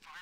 Fire!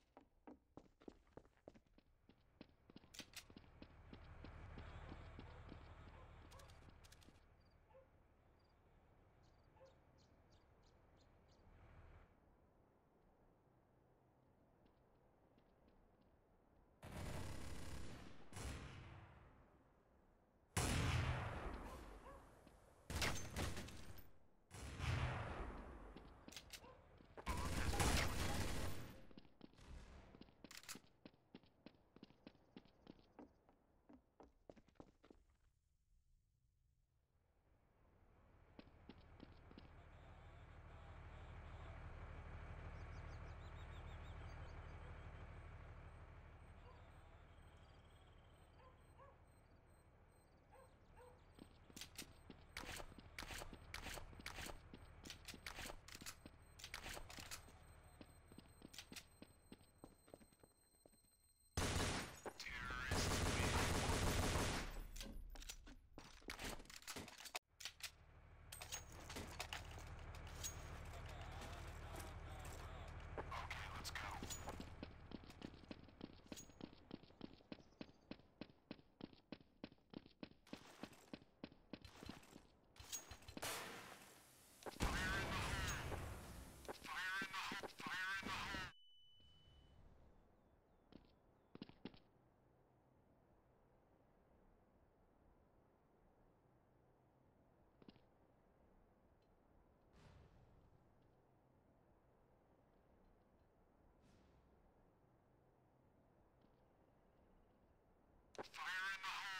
Fire in the hole!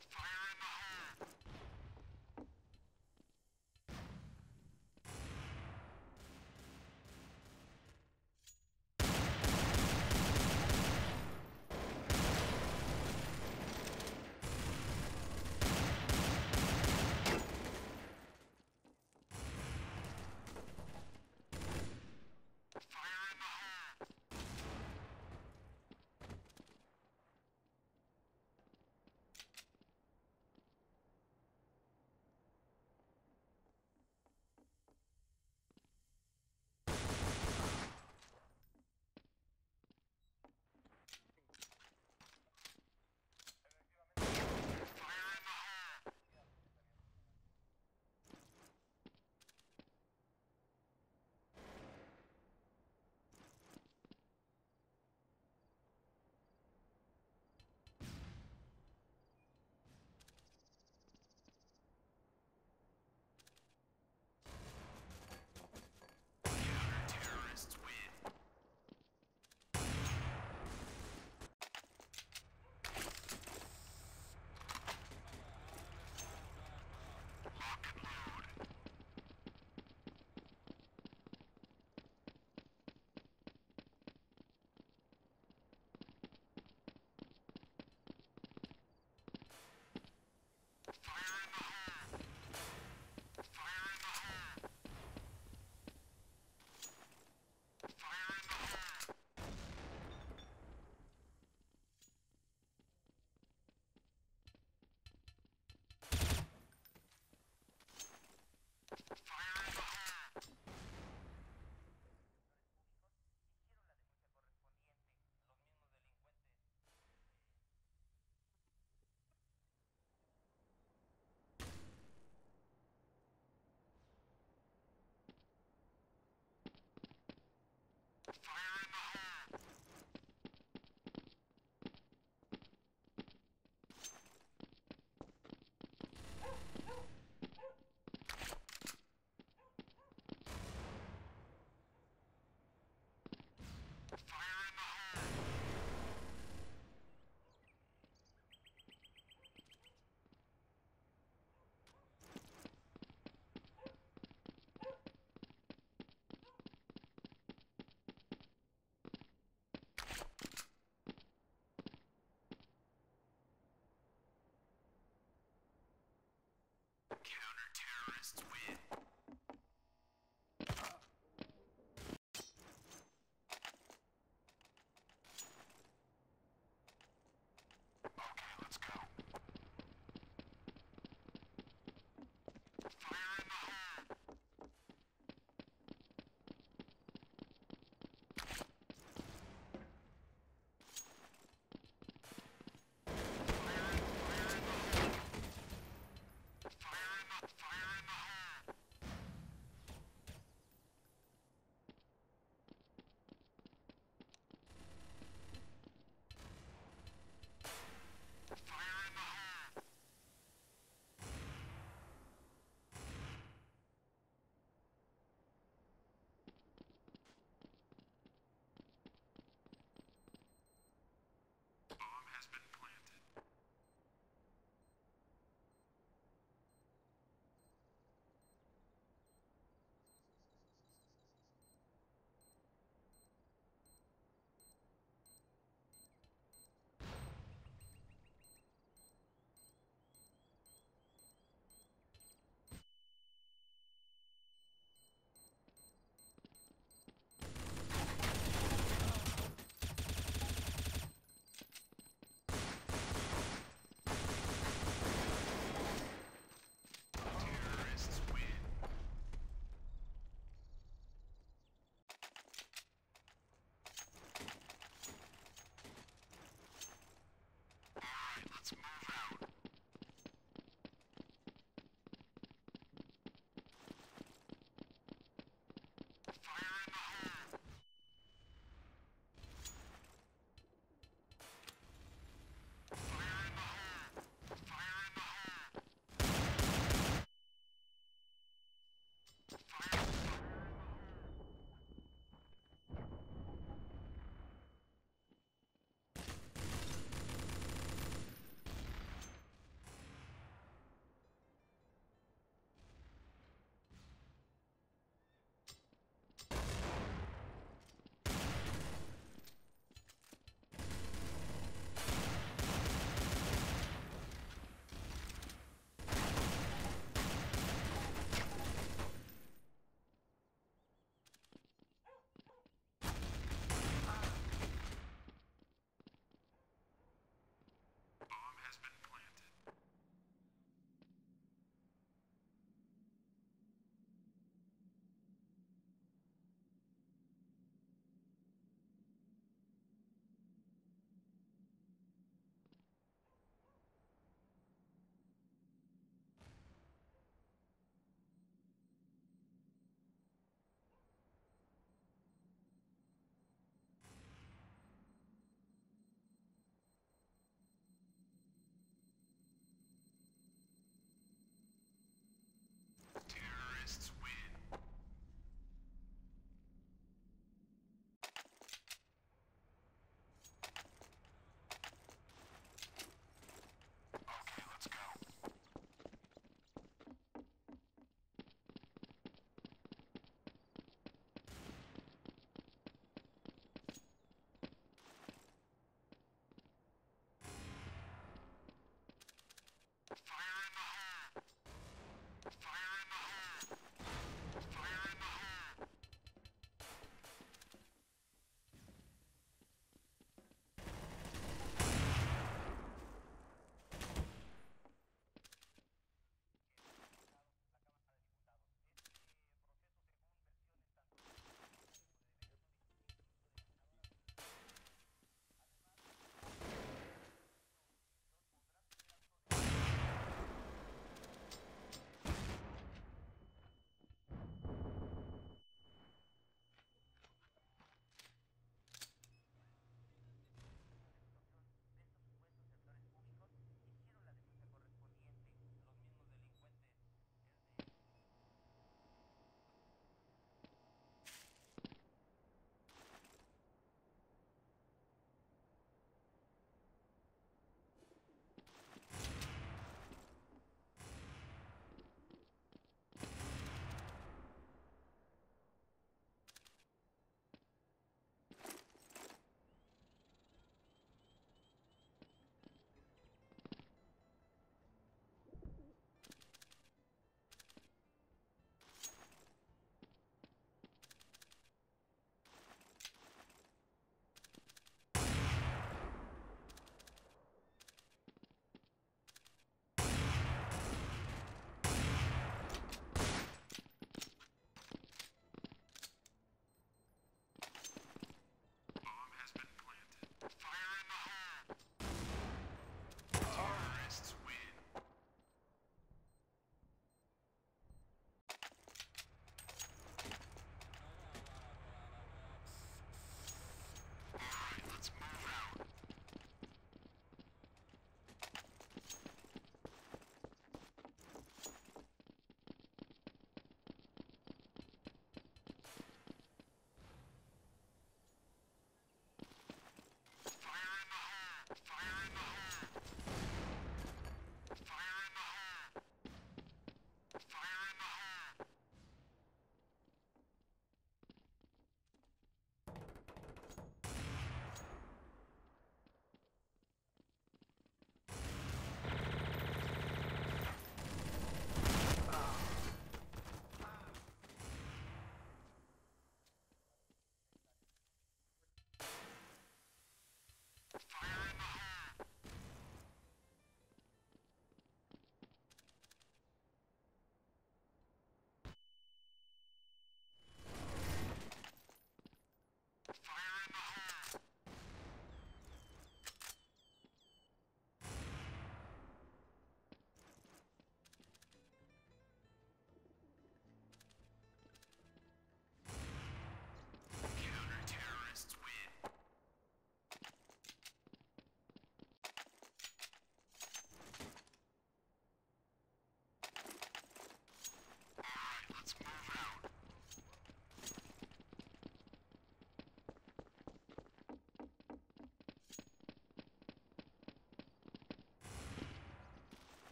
Fire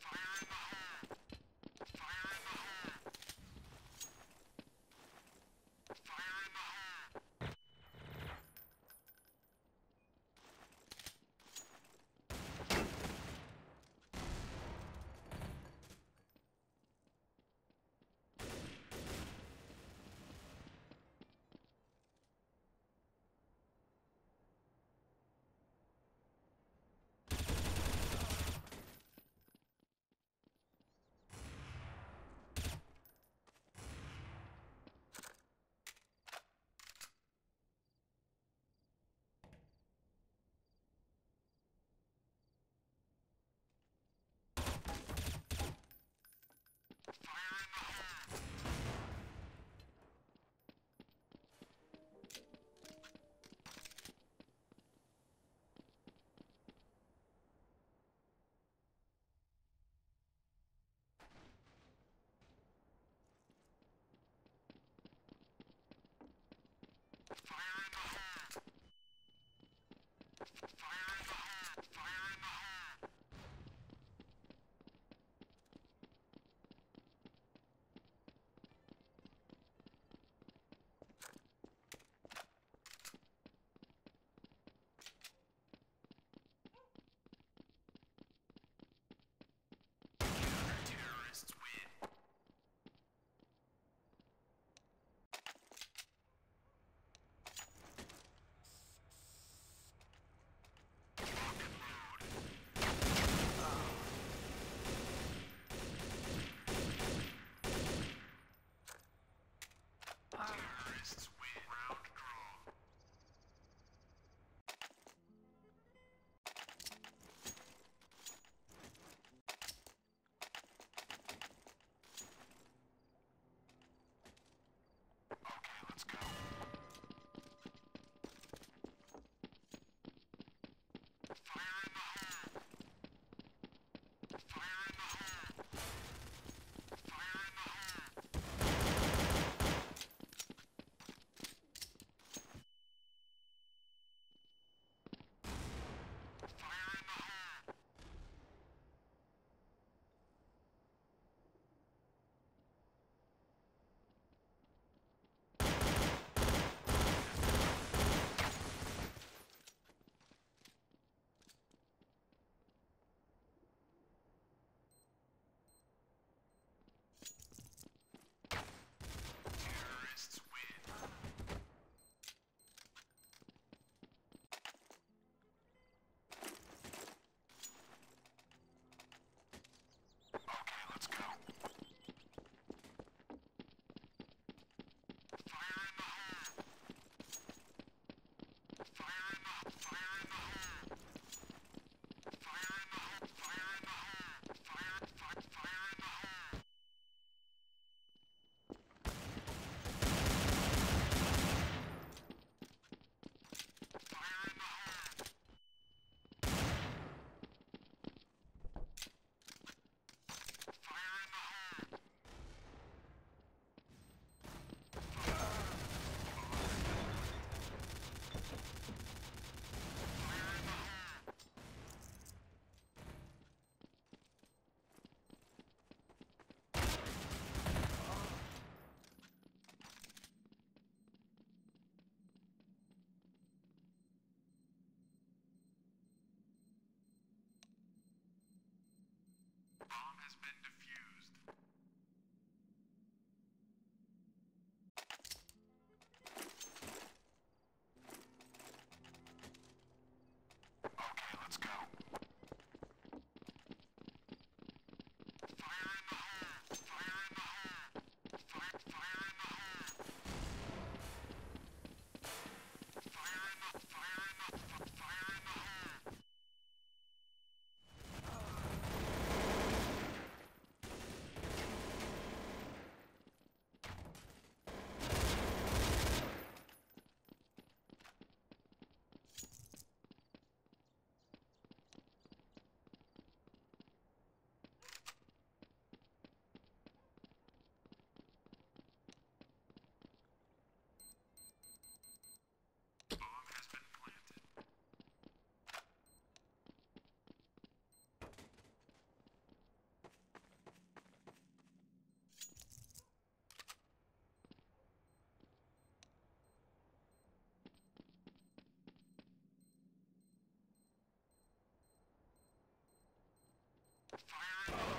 Fire in the hole! Fire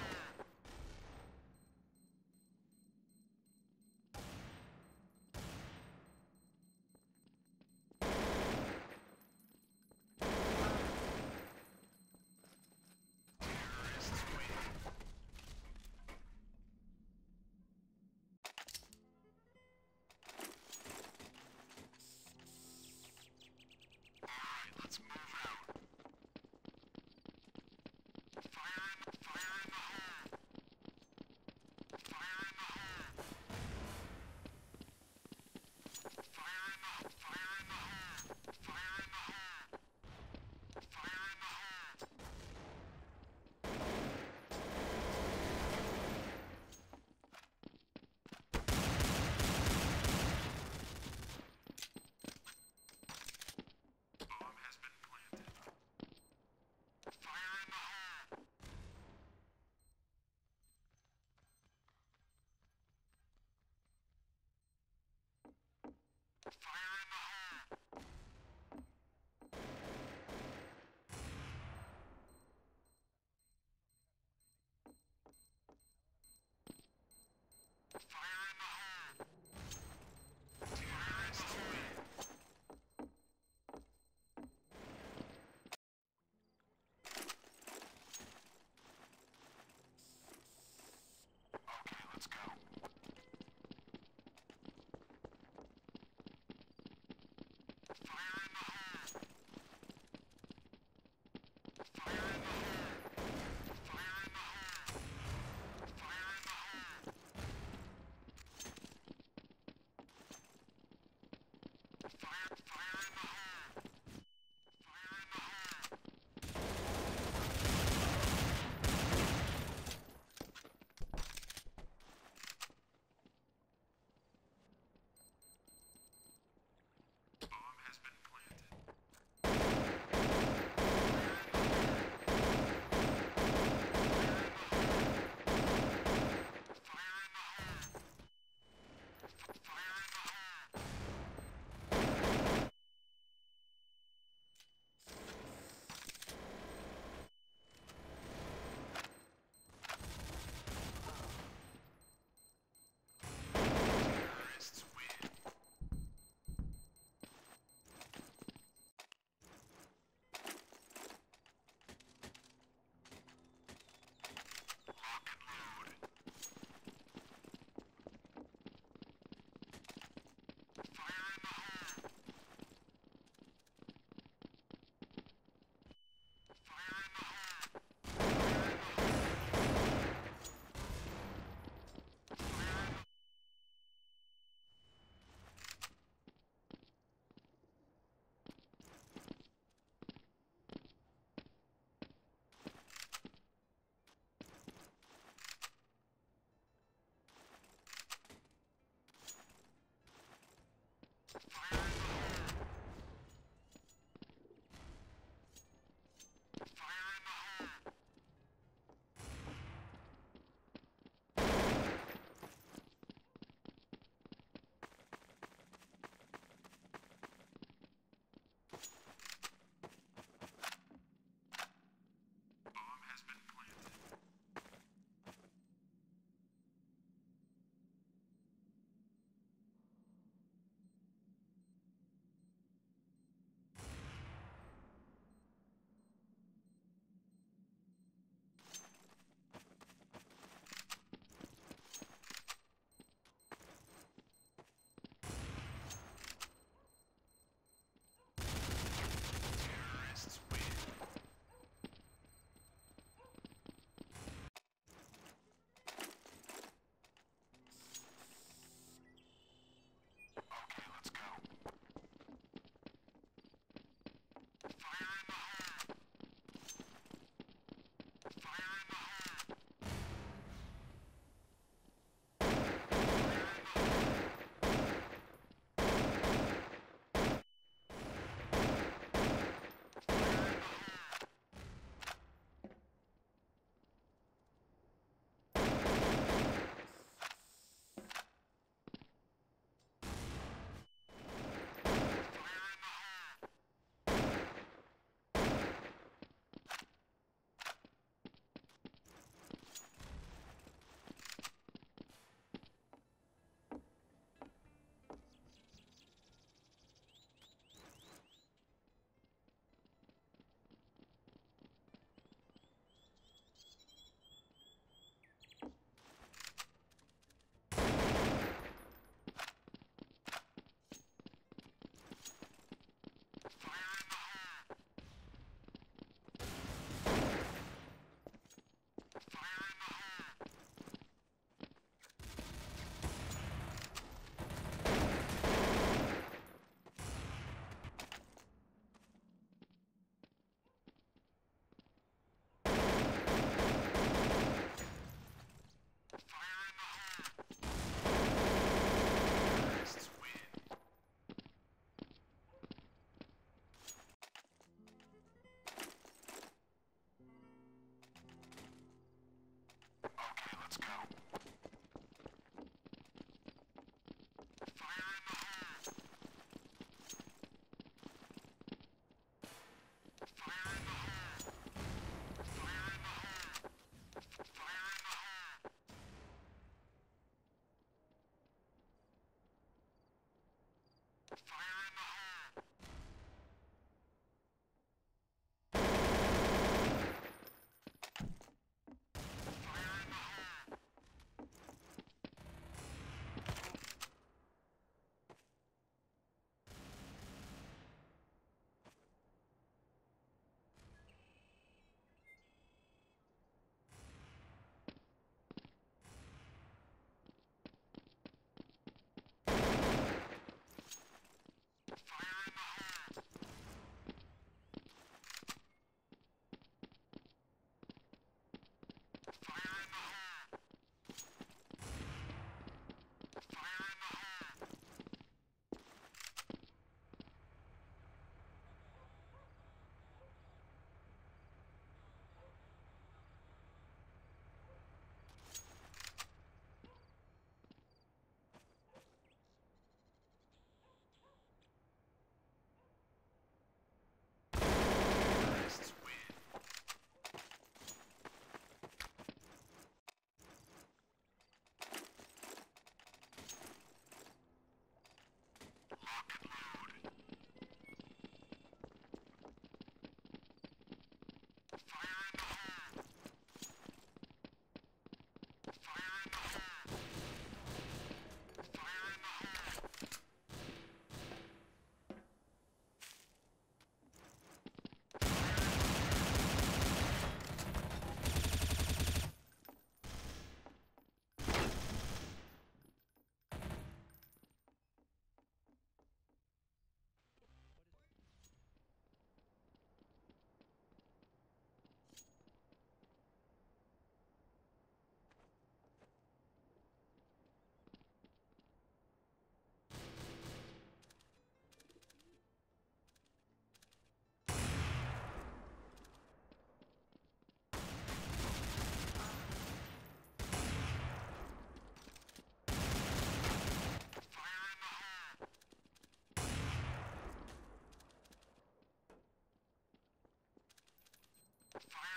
Let's go. Fire in the hole! fire.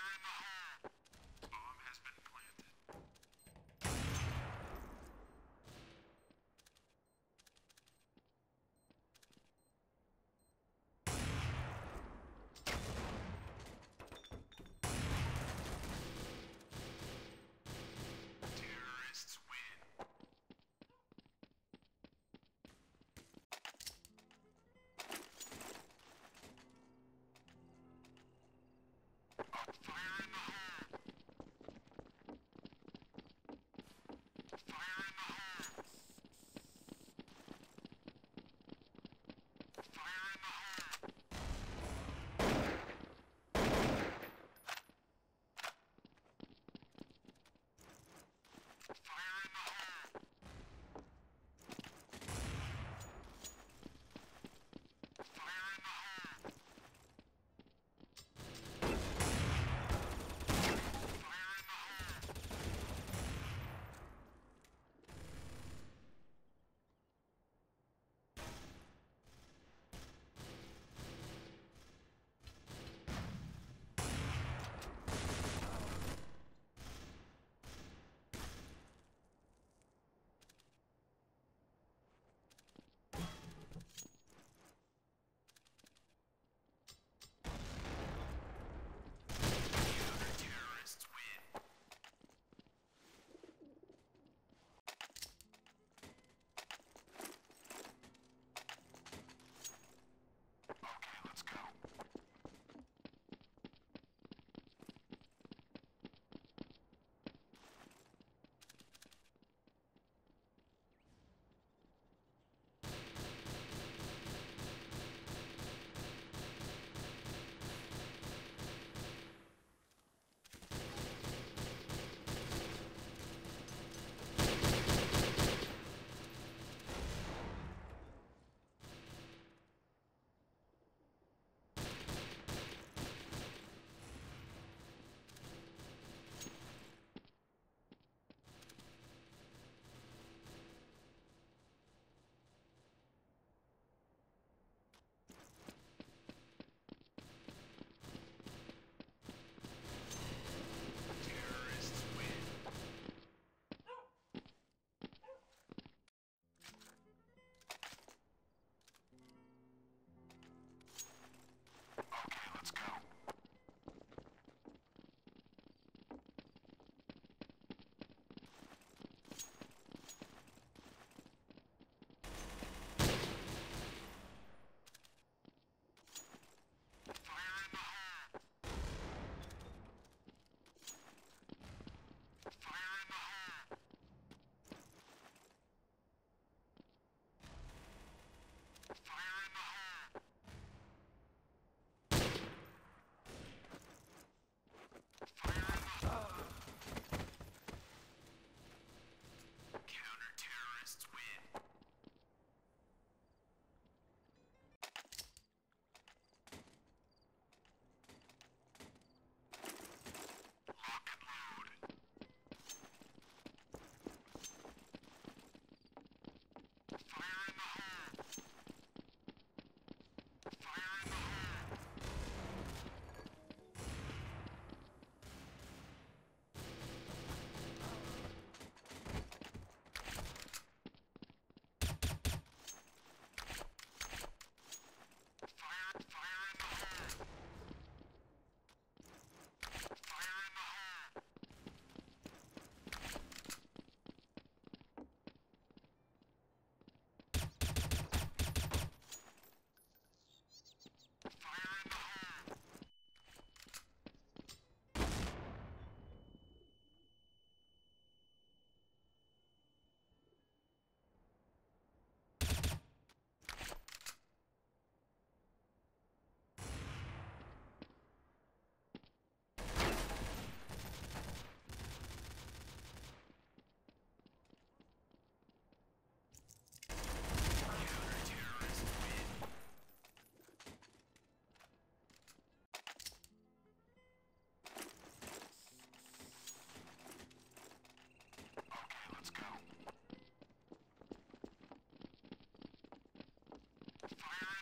Fire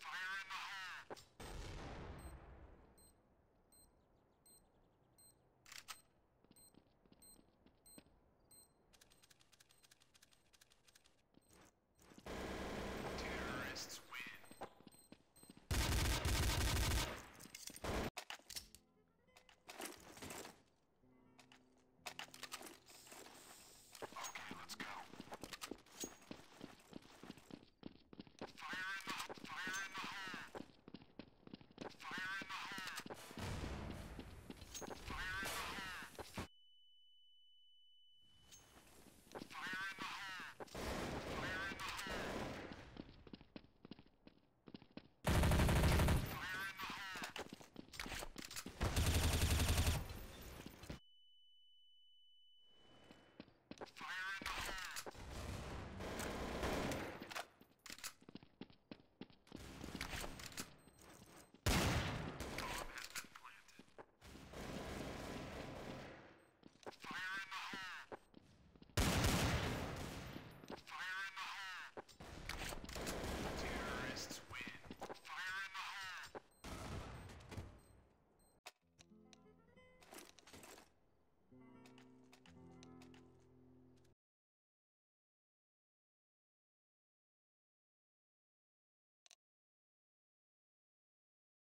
fire